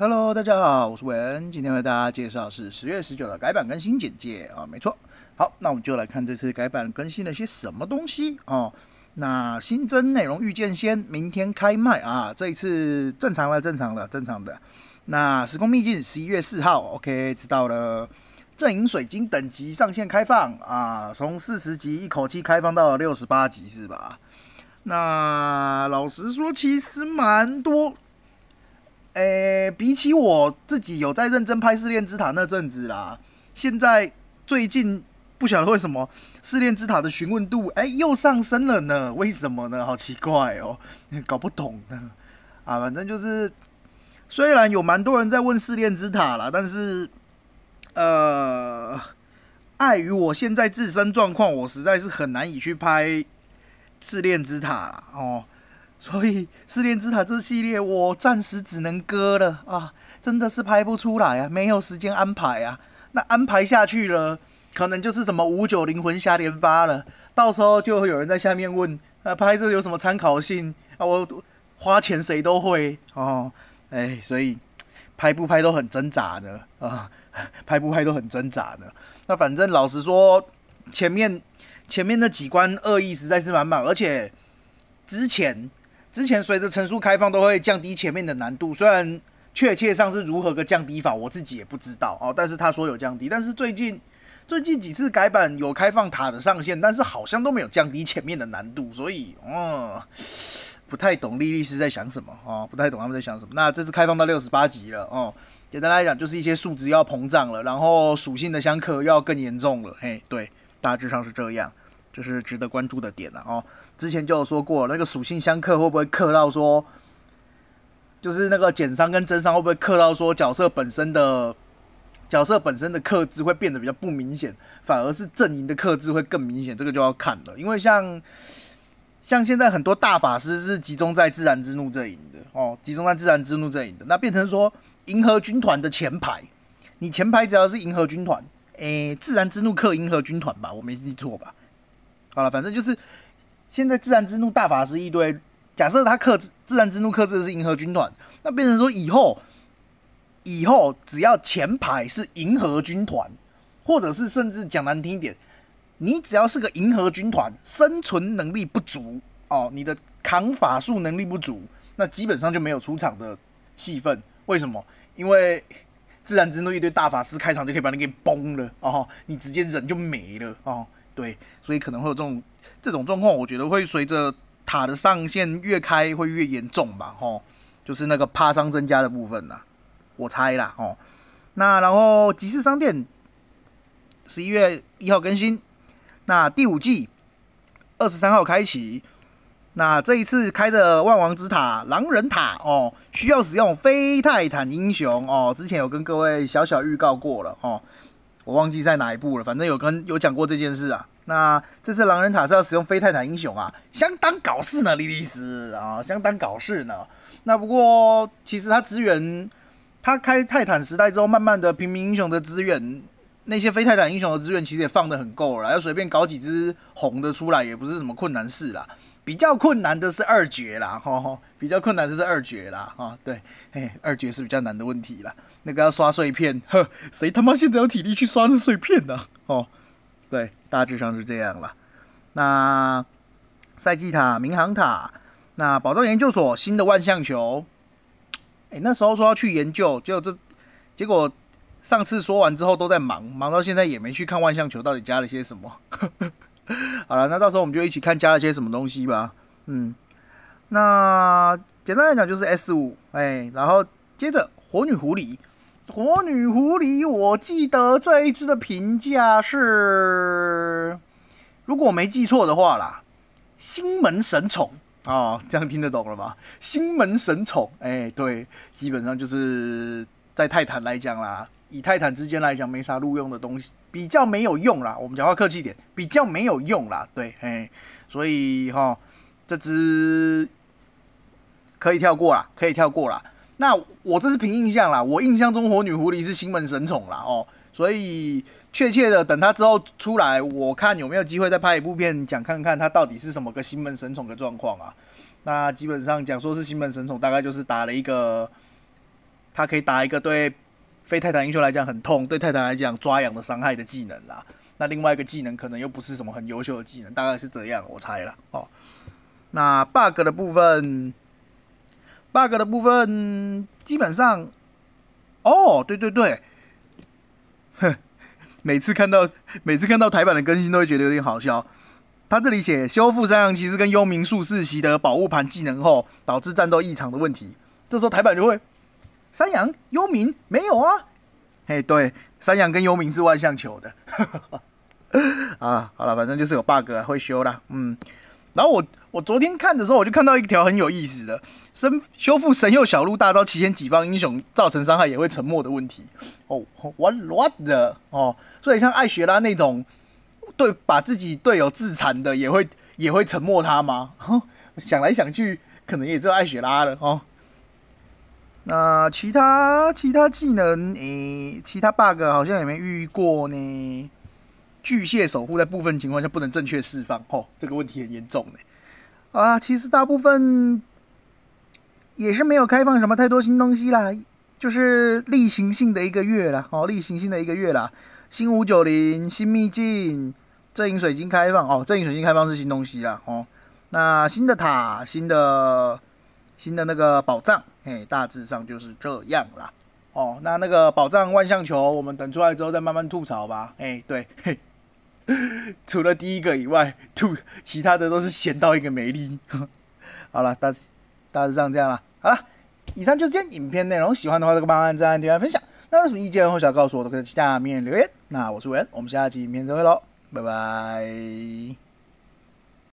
Hello，大家好，我是韦恩，今天为大家介绍是十月十九的改版更新简介啊，没错。好，那我们就来看这次改版更新了些什么东西哦。那新增内容预见先，明天开卖啊，这一次正常了，正常了，正常的。那时空秘境十一月四号，OK，知道了。阵营水晶等级上线开放啊，从四十级一口气开放到六十八级是吧？那老实说，其实蛮多。诶，比起我自己有在认真拍《试炼之塔》那阵子啦，现在最近不晓得为什么《试炼之塔》的询问度哎又上升了呢？为什么呢？好奇怪哦，搞不懂呢。啊，反正就是虽然有蛮多人在问《试炼之塔》啦，但是。呃，碍于我现在自身状况，我实在是很难以去拍《试炼之塔啦》哦，所以《失恋之塔》这系列我暂时只能割了啊，真的是拍不出来啊，没有时间安排啊。那安排下去了，可能就是什么五九灵魂瞎连发了，到时候就会有人在下面问，呃，拍这有什么参考性啊？我花钱谁都会 哦，哎，所以拍不拍都很挣扎的啊。拍不拍都很挣扎的。那反正老实说，前面前面那几关恶意实在是满满，而且之前之前随着层数开放都会降低前面的难度。虽然确切上是如何个降低法，我自己也不知道哦。但是他说有降低，但是最近最近几次改版有开放塔的上限，但是好像都没有降低前面的难度，所以嗯，不太懂莉莉丝在想什么哦，不太懂他们在想什么。那这次开放到六十八级了哦。简单来讲，就是一些数值要膨胀了，然后属性的相克要更严重了。嘿，对，大致上是这样，就是值得关注的点了哦。之前就有说过，那个属性相克会不会克到说，就是那个减伤跟增伤会不会克到说角色本身的角色本身的克制会变得比较不明显，反而是阵营的克制会更明显，这个就要看了。因为像像现在很多大法师是集中在自然之怒阵营的哦，集中在自然之怒阵营的，那变成说。银河军团的前排，你前排只要是银河军团，诶，自然之怒克银河军团吧，我没记错吧？好了，反正就是现在自然之怒大法师一堆，假设他克制自然之怒克制的是银河军团，那变成说以后以后只要前排是银河军团，或者是甚至讲难听一点，你只要是个银河军团，生存能力不足哦，你的扛法术能力不足，那基本上就没有出场的戏份。为什么？因为自然之怒一堆大法师开场就可以把你给崩了哦，你直接人就没了哦。对，所以可能会有这种这种状况，我觉得会随着塔的上限越开会越严重吧。哦，就是那个趴伤增加的部分呐，我猜啦。哦，那然后集市商店十一月一号更新，那第五季二十三号开启。那这一次开的万王之塔狼人塔哦，需要使用非泰坦英雄哦。之前有跟各位小小预告过了哦，我忘记在哪一部了，反正有跟有讲过这件事啊。那这次狼人塔是要使用非泰坦英雄啊，相当搞事呢，莉莉丝啊，相当搞事呢。那不过其实他资源，他开泰坦时代之后，慢慢的平民英雄的资源，那些非泰坦英雄的资源其实也放的很够了，要随便搞几只红的出来也不是什么困难事啦。比较困难的是二绝啦，哈，比较困难的是二绝啦，哈，对，嘿，二绝是比较难的问题啦。那个要刷碎片，呵，谁他妈现在有体力去刷那碎片呢？哦，对，大致上是这样了。那赛季塔、民航塔，那宝藏研究所新的万象球，哎，那时候说要去研究，结果这结果上次说完之后都在忙，忙到现在也没去看万象球到底加了些什么。好了，那到时候我们就一起看加了些什么东西吧。嗯，那简单来讲就是 S 五，哎，然后接着火女狐狸，火女狐狸，我记得这一次的评价是，如果我没记错的话啦，星门神宠啊，这样听得懂了吧？星门神宠，哎，对，基本上就是在泰坦来讲啦。以泰坦之间来讲，没啥录用的东西，比较没有用啦。我们讲话客气点，比较没有用啦。对，嘿，所以哈，这只可以跳过啦，可以跳过啦。那我这是凭印象啦，我印象中火女狐狸是星门神宠啦哦，所以确切的等它之后出来，我看有没有机会再拍一部片讲看看它到底是什么个星门神宠的状况啊。那基本上讲说是星门神宠，大概就是打了一个。他可以打一个对非泰坦英雄来讲很痛，对泰坦来讲抓痒的伤害的技能啦。那另外一个技能可能又不是什么很优秀的技能，大概是这样，我猜了哦。那 bug 的部分，bug 的部分基本上，哦，对对对，哼，每次看到每次看到台版的更新都会觉得有点好笑。他这里写修复山羊骑士跟幽冥术士习得宝物盘技能后，导致战斗异常的问题。这时候台版就会，山羊幽冥没有啊？嘿，对，山羊跟幽冥是万向球的。啊，好了，反正就是有 bug 会修啦。嗯，然后我我昨天看的时候，我就看到一条很有意思的，神修复神佑小鹿大招期间己方英雄造成伤害也会沉默的问题。哦，what what 的哦，所以像艾雪拉那种对把自己队友自残的，也会也会沉默他吗？哼想来想去，可能也只有艾雪拉了哦。那其他其他技能，诶，其他 bug 好像也没遇过呢。巨蟹守护在部分情况下不能正确释放，吼，这个问题很严重呢。啊，其实大部分也是没有开放什么太多新东西啦，就是例行性的一个月啦，哦，例行性的一个月啦。新五九零、新秘境、阵营水晶开放，哦，阵营水晶开放是新东西啦，哦，那新的塔、新的新的那个宝藏，嘿，大致上就是这样啦。哦，那那个宝藏万象球，我们等出来之后再慢慢吐槽吧。哎，对，嘿。除了第一个以外，吐其他的都是闲到一个没力。好了，大大致上这样了。好了，以上就是今天影片内容。喜欢的话，这个帮按赞、点赞、分享。那有什么意见或想告诉我，都可以在下面留言。那我是文，我们下期影片再会喽，拜拜。